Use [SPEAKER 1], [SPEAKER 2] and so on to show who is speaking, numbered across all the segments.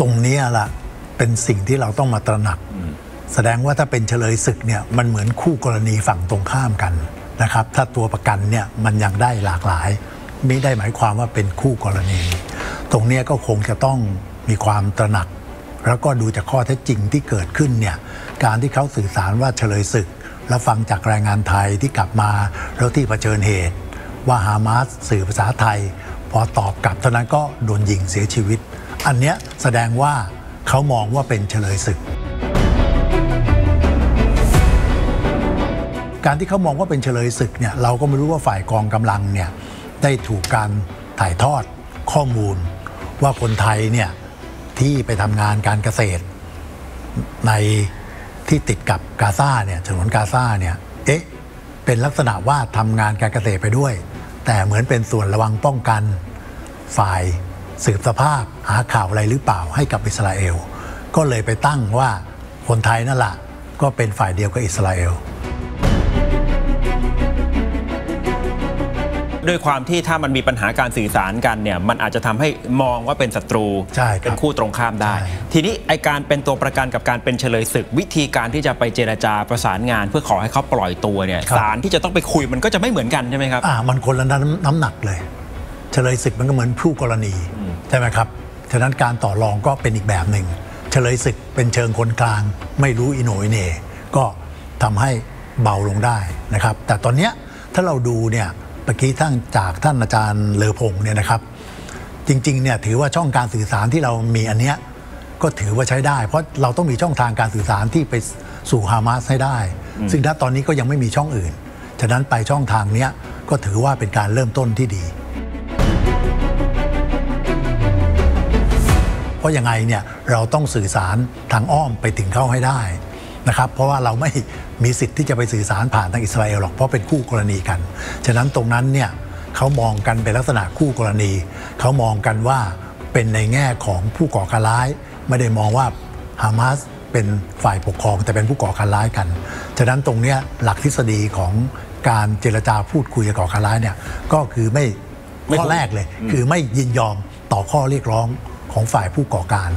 [SPEAKER 1] ตรงนี้ละเป็นสิ่งที่เราต้องมาตระหนัก แสดงว่าถ้าเป็นเฉลยศึกเนี่ยมันเหมือนคู่กรณีฝั่งตรงข้ามกันนะครับ ถ้าตัวประกันเนี่ยมันยังได้หลากหลาย ไม่ได้หมายความว่าเป็นคู่กรณี ตรงนี้ก็คงจะต้องมีความตระหนัก แล้วก็ดูจากข้อเท็จจริงที่เกิดขึ้นเนี่ยการที่เขาสื่อสารว่าเฉลยศึก แล้วฟังจากแรงงานไทยที่กลับมาแล้วที่เผชิญเหตุ ว่าฮามาสสื่อภาษาไทย พอตอบกลับเท่านั้นก็โดนยิงเสียชีวิต อันเนี้ยแสดงว่าเขามองว่าเป็นเฉลยศึก การที่เขามองว่าเป็นเฉลยศึกเนี่ยเราก็ไม่รู้ว่าฝ่ายกองกำลังเนี่ยได้ถูกการถ่ายทอดข้อมูล ว่าคนไทยเนี่ยที่ไปทำงานการเกษตร ในที่ติดกับกาซาเนี่ยฉนวนกาซาเนี่ยเอ๊ะเป็นลักษณะว่าทำงานการเกษตรไปด้วย แต่เหมือนเป็นส่วนระวังป้องกันฝ่าย สืบสภาพหาข่าวอะไรหรือเปล่าให้กับอิสราเอล ก็เลยไปตั้งว่าคนไทยนั่นแหละก็เป็นฝ่ายเดียวกับอิสราเอล
[SPEAKER 2] ด้วยความที่ถ้ามันมีปัญหาการสื่อสารกันเนี่ยมันอาจจะทำให้มองว่าเป็นศัตรู
[SPEAKER 1] ใช่ครับ
[SPEAKER 2] เป็นคู่ตรงข้ามได้
[SPEAKER 1] ใช่
[SPEAKER 2] ทีนี้ไอการเป็นตัวประกันกับการเป็นเฉลยศึก วิธีการที่จะไปเจรจาประสานงาน เพื่อขอให้เขาปล่อยตัวเนี่ยสารที่จะต้องไปคุยมันก็จะไม่เหมือนกันใช่ไหมครับ
[SPEAKER 1] อ่ามันคนละน้ำน้ำหนักเลย เฉลยศึกมันก็เหมือนผู้กรณีใช่ไหมครับฉะนั้นการต่อรองก็เป็นอีกแบบหนึ่งเฉลยศึกเป็นเชิงคนกลาง ไม่รู้อิโหนอิเหน่ก็ทำให้เบาลงได้นะครับ แต่ตอนเนี้ยถ้าเราดูเนี่ยเมื่อกี้ท่านจากท่านอาจารย์เลอพงษ์เนี่ยนะครับ จริงๆเนี่ยถือว่าช่องการสื่อสารที่เรามีอันเนี้ยก็ถือว่าใช้ได้ เพราะเราต้องมีช่องทางการสื่อสารที่ไปสู่ฮามาสให้ได้ ซึ่งณตอนนี้ก็ยังไม่มีช่องอื่น ฉะนั้นไปช่องทางเนี้ยก็ถือว่าเป็นการเริ่มต้นที่ดี เพราะยังไงเนี่ยเราต้องสื่อสารทางอ้อมไปถึงเขาให้ได้นะครับเพราะว่าเราไม่มีสิทธิ์ที่จะไปสื่อสารผ่านทางอิสราเอลหรอกเพราะเป็นคู่กรณีกัน ฉะนั้นตรงนั้นเนี่ยเขามองกันเป็นลักษณะคู่กรณี เขามองกันว่าเป็นในแง่ของผู้ก่อการร้าย ไม่ได้มองว่าฮามาสเป็นฝ่ายปกครองแต่เป็นผู้ก่อการร้ายกัน ฉะนั้นตรงเนี้ยหลักทฤษฎีของการเจรจาพูดคุยกับก่อการร้ายเนี่ยก็คือ
[SPEAKER 2] ไม่
[SPEAKER 1] ข้อแรกเลย คือไม่ยินยอมต่อข้อเรียกร้อง ของฝ่ายผู้ก่อการ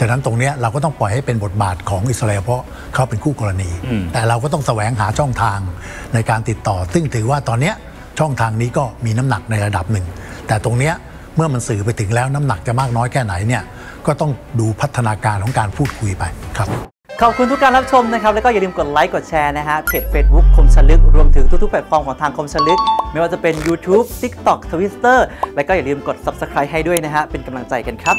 [SPEAKER 1] ฉะนั้นตรงเนี้ยเราก็ต้องปล่อยให้เป็นบทบาทของอิสราเอลเพราะเขาเป็นคู่กรณี แต่เราก็ต้องแสวงหาช่องทางในการติดต่อ ซึ่งถือว่าตอนเนี้ยช่องทางนี้ก็มีน้ำหนักในระดับหนึ่ง แต่ตรงเนี้ยเมื่อมันสื่อไปถึงแล้วน้ำหนักจะมากน้อยแค่ไหนเนี่ยก็ต้องดูพัฒนาการของการพูดคุยไปครับ
[SPEAKER 3] ขอบคุณทุกการรับชมนะครับ แล้วก็อย่าลืมกดไลค์ กดแชร์นะฮะ เพจ Facebook คมชลึก รวมถึงทุกๆแพลตฟอร์มของทางคมชลึก ไม่ว่าจะเป็น YouTube TikTok Twitter แล้วก็อย่าลืมกด Subscribe ให้ด้วยนะฮะ เป็นกำลังใจกันครับ